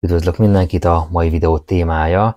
Üdvözlök mindenkit a mai videó témája.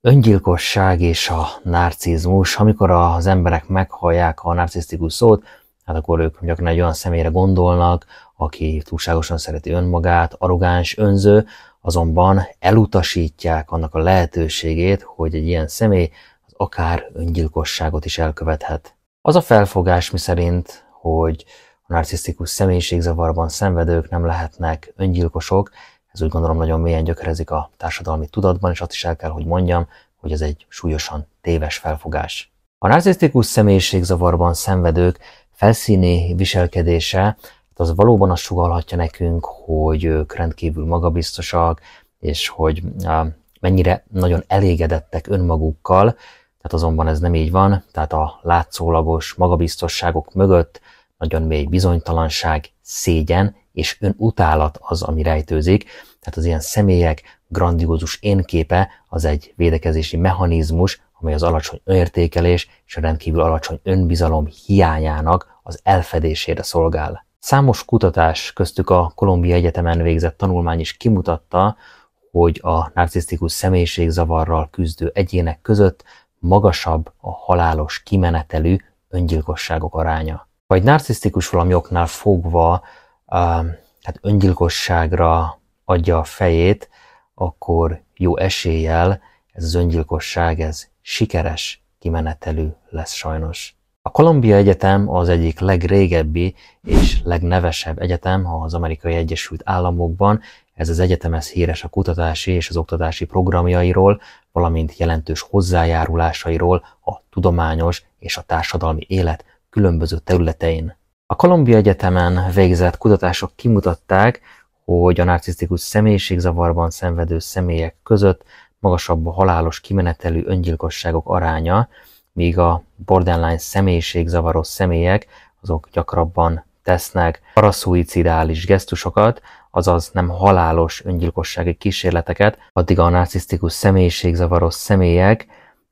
Öngyilkosság és a narcizmus. Amikor az emberek meghallják a narcisztikus szót, hát akkor ők gyakran egy olyan személyre gondolnak, aki túlságosan szereti önmagát, arrogáns, önző, azonban elutasítják annak a lehetőségét, hogy egy ilyen személy az akár öngyilkosságot is elkövethet. Az a felfogás, mi szerint, hogy a narcisztikus személyiségzavarban szenvedők nem lehetnek öngyilkosok, ez úgy gondolom nagyon mélyen gyökerezik a társadalmi tudatban, és azt is el kell, hogy mondjam, hogy ez egy súlyosan téves felfogás. A narcisztikus személyiségzavarban szenvedők felszíni viselkedése hát az valóban azt sugalhatja nekünk, hogy ők rendkívül magabiztosak, és hogy mennyire nagyon elégedettek önmagukkal, tehát azonban ez nem így van, tehát a látszólagos magabiztosságok mögött nagyon mély bizonytalanság, szégyen és önutálat az, ami rejtőzik. Tehát az ilyen személyek grandiózus énképe az egy védekezési mechanizmus, amely az alacsony önértékelés és a rendkívül alacsony önbizalom hiányának az elfedésére szolgál. Számos kutatás, köztük a Kolumbia Egyetemen végzett tanulmány is kimutatta, hogy a narcisztikus személyiségzavarral küzdő egyének között magasabb a halálos kimenetelű öngyilkosságok aránya. Vagy narcisztikus valami oknál fogva hát öngyilkosságra adja a fejét, akkor jó eséllyel ez az öngyilkosság, ez sikeres kimenetelű lesz sajnos. A Columbia Egyetem az egyik legrégebbi és legnevesebb egyetem az Amerikai Egyesült Államokban. Ez az egyetem ez híres a kutatási és az oktatási programjairól, valamint jelentős hozzájárulásairól a tudományos és a társadalmi élet különböző területein. A Columbia Egyetemen végzett kutatások kimutatták, hogy a narcisztikus személyiségzavarban szenvedő személyek között magasabb a halálos kimenetelű öngyilkosságok aránya, míg a borderline személyiségzavaros személyek azok gyakrabban tesznek paraszuicidális gesztusokat, azaz nem halálos öngyilkossági kísérleteket, addig a narcisztikus személyiségzavaros személyek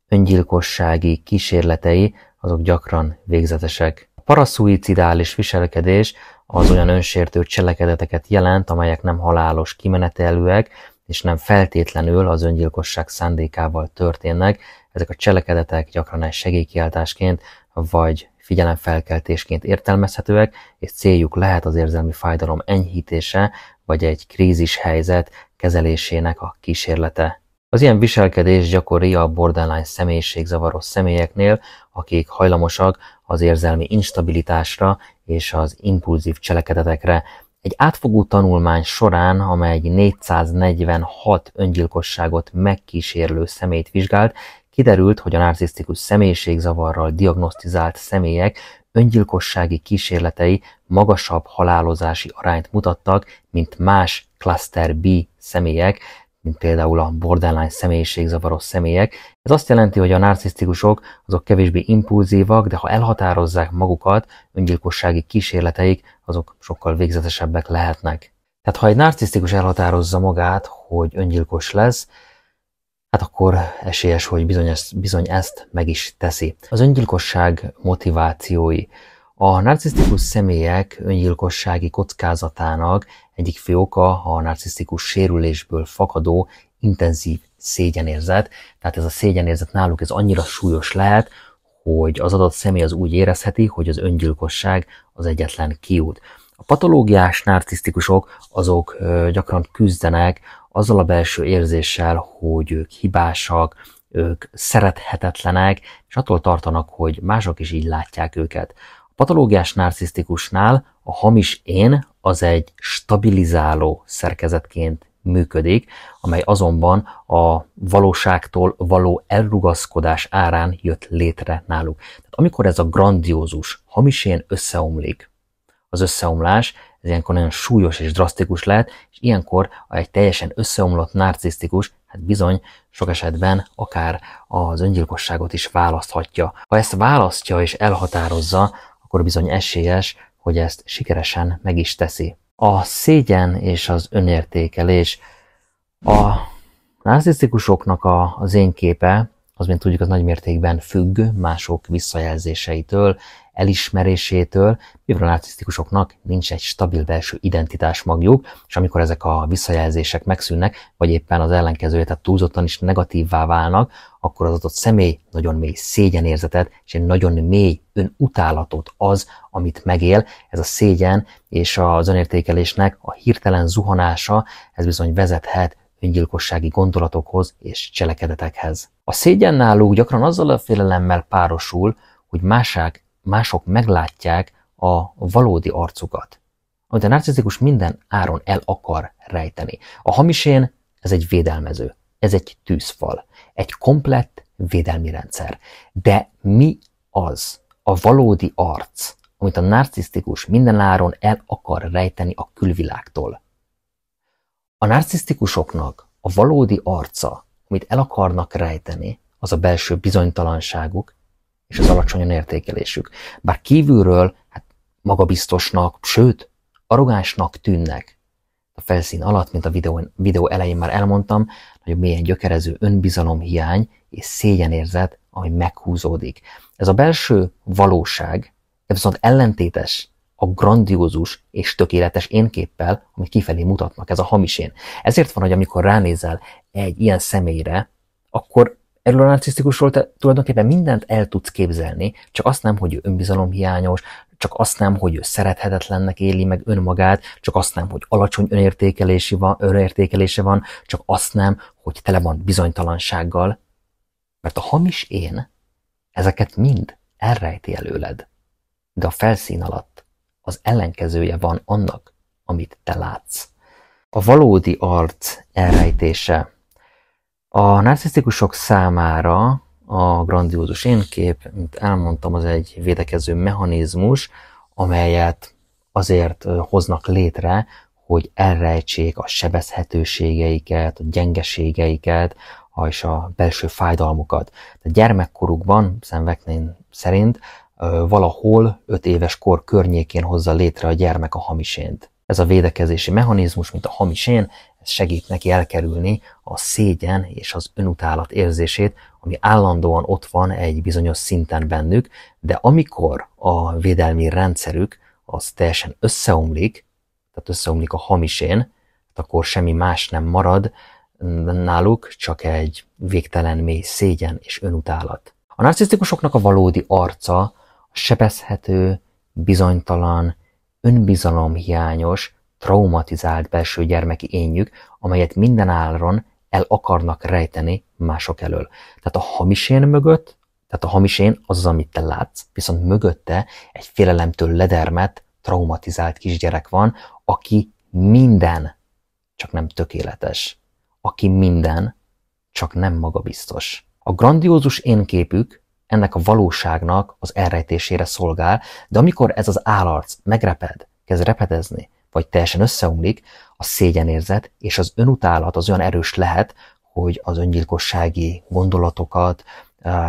öngyilkossági kísérletei azok gyakran végzetesek. Paraszuicidális viselkedés az olyan önsértő cselekedeteket jelent, amelyek nem halálos kimenetelőek, és nem feltétlenül az öngyilkosság szándékával történnek. Ezek a cselekedetek gyakran egy segélykiáltásként vagy figyelemfelkeltésként értelmezhetőek, és céljuk lehet az érzelmi fájdalom enyhítése, vagy egy krízis helyzet kezelésének a kísérlete. Az ilyen viselkedés gyakori a borderline személyiségzavaros személyeknél, akik hajlamosak az érzelmi instabilitásra és az impulzív cselekedetekre. Egy átfogó tanulmány során, amely 446 öngyilkosságot megkísérlő személyt vizsgált, kiderült, hogy a narcisztikus személyiségzavarral diagnosztizált személyek öngyilkossági kísérletei magasabb halálozási arányt mutattak, mint más cluster B személyek, mint például a borderline személyiségzavaros személyek. Ez azt jelenti, hogy a narcisztikusok azok kevésbé impulzívak, de ha elhatározzák magukat, öngyilkossági kísérleteik azok sokkal végzetesebbek lehetnek. Tehát ha egy narcisztikus elhatározza magát, hogy öngyilkos lesz, hát akkor esélyes, hogy bizony ezt, bizony ezt meg is teszi. Az öngyilkosság motivációi. A narcisztikus személyek öngyilkossági kockázatának egyik fő oka a narcisztikus sérülésből fakadó intenzív szégyenérzet. Tehát ez a szégyenérzet náluk ez annyira súlyos lehet, hogy az adott személy az úgy érezheti, hogy az öngyilkosság az egyetlen kiút. A patológiás narcisztikusok azok gyakran küzdenek azzal a belső érzéssel, hogy ők hibásak, ők szerethetetlenek, és attól tartanak, hogy mások is így látják őket. Patológiás narcisztikusnál a hamis én az egy stabilizáló szerkezetként működik, amely azonban a valóságtól való elrugaszkodás árán jött létre náluk. Tehát amikor ez a grandiózus hamisén összeomlik, az összeomlás, ez ilyenkor nagyon súlyos és drasztikus lehet, és ilyenkor egy teljesen összeomlott narcisztikus, hát bizony sok esetben akár az öngyilkosságot is választhatja. Ha ezt választja és elhatározza, akkor bizony esélyes, hogy ezt sikeresen meg is teszi. A szégyen és az önértékelés. A narcisztikusoknak a, az én képe az, mint tudjuk, az nagy mértékben függ mások visszajelzéseitől, elismerésétől, mivel a narcisztikusoknak nincs egy stabil belső identitás magjuk, és amikor ezek a visszajelzések megszűnnek, vagy éppen az ellenkezője, tehát túlzottan is negatívvá válnak, akkor az adott személy nagyon mély szégyenérzetet és egy nagyon mély önutálatot az, amit megél. Ez a szégyen és az önértékelésnek a hirtelen zuhanása, ez bizony vezethet öngyilkossági gondolatokhoz és cselekedetekhez. A szégyen náluk gyakran azzal a félelemmel párosul, hogy másák, mások meglátják a valódi arcukat, amit a narcisztikus minden áron el akar rejteni. A hamisén ez egy védelmező, ez egy tűzfal, egy komplett védelmi rendszer. De mi az a valódi arc, amit a narcisztikus mindenáron el akar rejteni a külvilágtól? A narcisztikusoknak a valódi arca, amit el akarnak rejteni, az a belső bizonytalanságuk és az alacsony értékelésük. Bár kívülről hát magabiztosnak, sőt, arrogánsnak tűnnek. A felszín alatt, mint a videó, videó elején már elmondtam, nagyon mélyen gyökerező önbizalomhiány és szégyenérzet, ami meghúzódik. Ez a belső valóság, ez viszont ellentétes a grandiózus és tökéletes énképpel, amit kifelé mutatnak, ez a hamis én. Ezért van, hogy amikor ránézel egy ilyen személyre, akkor erről a narcisztikusról te tulajdonképpen mindent el tudsz képzelni, csak azt nem, hogy ő önbizalomhiányos, csak azt nem, hogy ő szerethetetlennek éli meg önmagát, csak azt nem, hogy alacsony önértékelési van, önértékelése van, csak azt nem, hogy tele van bizonytalansággal. Mert a hamis én ezeket mind elrejti előled. De a felszín alatt az ellenkezője van annak, amit te látsz. A valódi arc elrejtése. A narcisztikusok számára a grandiózus énkép, mint elmondtam, az egy védekező mechanizmus, amelyet azért hoznak létre, hogy elrejtsék a sebezhetőségeiket, a gyengeségeiket, és a belső fájdalmukat. A gyermekkorukban, Szemveknén szerint, valahol 5 éves kor környékén hozza létre a gyermek a hamisént. Ez a védekezési mechanizmus, mint a hamisén, ez segít neki elkerülni a szégyen és az önutálat érzését, ami állandóan ott van egy bizonyos szinten bennük, de amikor a védelmi rendszerük az teljesen összeomlik, tehát összeomlik a hamisén, akkor semmi más nem marad náluk, csak egy végtelen mély szégyen és önutálat. A narcisztikusoknak a valódi arca a sebezhető, bizonytalan, önbizalomhiányos, traumatizált belső gyermeki énjük, amelyet minden áron el akarnak rejteni mások elől. Tehát a hamisén mögött, tehát a hamisén az az, amit te látsz, viszont mögötte egy félelemtől ledermet, traumatizált kisgyerek van, aki minden, csak nem tökéletes. Aki minden, csak nem magabiztos. A grandiózus énképük ennek a valóságnak az elrejtésére szolgál, de amikor ez az állarc megreped, kezd repedezni, vagy teljesen összeomlik, a szégyenérzet és az önutálat az olyan erős lehet, hogy az öngyilkossági gondolatokat,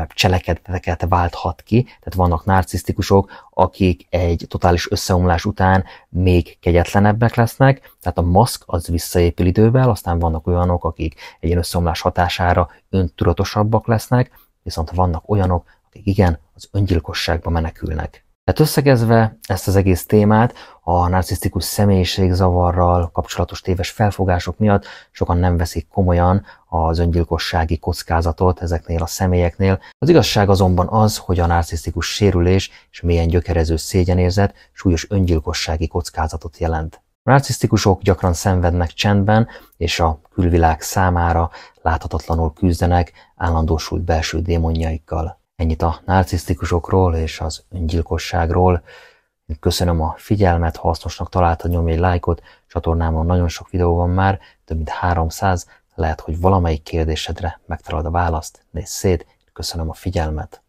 cselekedeteket válthat ki, tehát vannak narcisztikusok, akik egy totális összeomlás után még kegyetlenebbek lesznek, tehát a maszk az visszaépül idővel, aztán vannak olyanok, akik egy ilyen összeomlás hatására öntudatosabbak lesznek, viszont vannak olyanok, akik igen, az öngyilkosságba menekülnek. Tehát összegezve ezt az egész témát, a narcisztikus személyiségzavarral kapcsolatos téves felfogások miatt sokan nem veszik komolyan az öngyilkossági kockázatot ezeknél a személyeknél. Az igazság azonban az, hogy a narcisztikus sérülés és mélyen gyökerező szégyenérzet súlyos öngyilkossági kockázatot jelent. Narcisztikusok gyakran szenvednek csendben, és a külvilág számára láthatatlanul küzdenek állandósult belső démonjaikkal. Ennyit a narcisztikusokról és az öngyilkosságról. Köszönöm a figyelmet, ha hasznosnak találtad, nyomj egy lájkot, csatornámon nagyon sok videó van már, több mint 300, lehet, hogy valamelyik kérdésedre megtalálod a választ, nézz szét, köszönöm a figyelmet.